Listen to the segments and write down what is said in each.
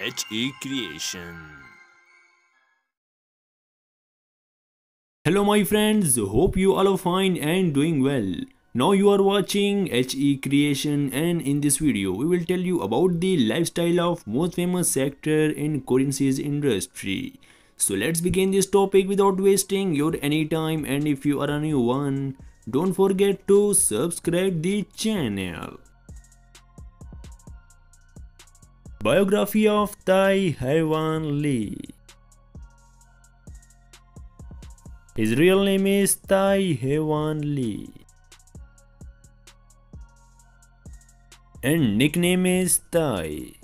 HE Creation. Hello my friends, hope you all are fine and doing well. Now you are watching HE Creation and in this video we will tell you about the lifestyle of most famous actor in series industry. So let's begin this topic without wasting your any time and if you are a new one, don't forget to subscribe the channel. Biography of Tae Hwan Lee His real name is Tae Hwan Lee and nickname is Tae.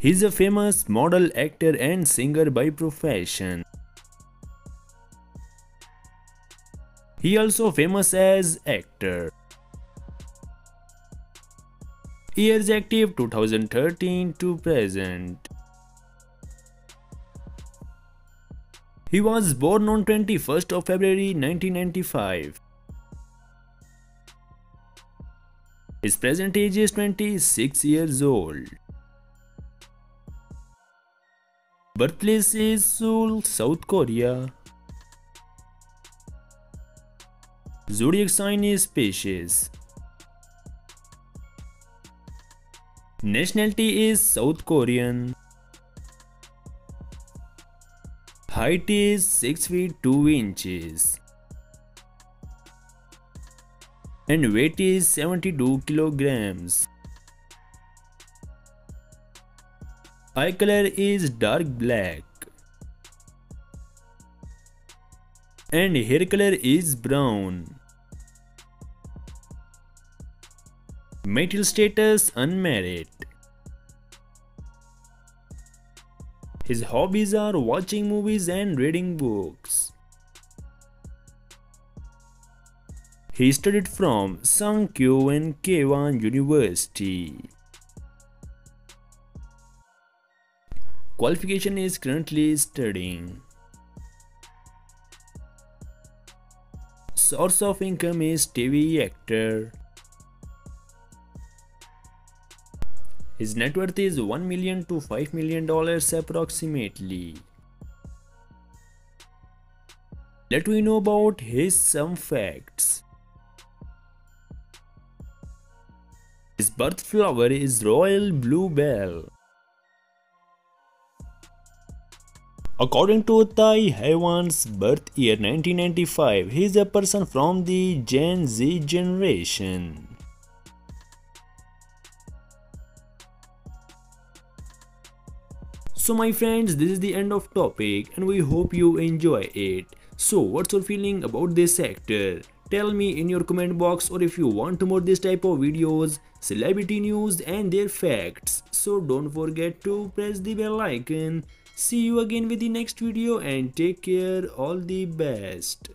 He's a famous model, actor and singer by profession. He also famous as actor. Years active 2013 to present. He was born on 21st of February 1995. His present age is 26 years old. Birthplace is Seoul, South Korea. Zodiac sign is Pisces. Nationality is South Korean. Height is 6 feet 2 inches. And weight is 72 kilograms. Eye color is dark black. And hair color is brown. Marital status unmarried. His hobbies are watching movies and reading books. He studied from Sungkyunkwan University. Qualification is currently studying. Source of income is TV actor. His net worth is 1 million to 5 million dollars approximately. Let me know about his some facts. His birth flower is royal bluebell. According to Tae Hwan's birth year 1995, he is a person from the Gen Z generation. So my friends, this is the end of topic and we hope you enjoy it. So what's your feeling about this actor? Tell me in your comment box or if you want more this type of videos, celebrity news and their facts. So don't forget to press the bell icon. See you again with the next video and take care all the best.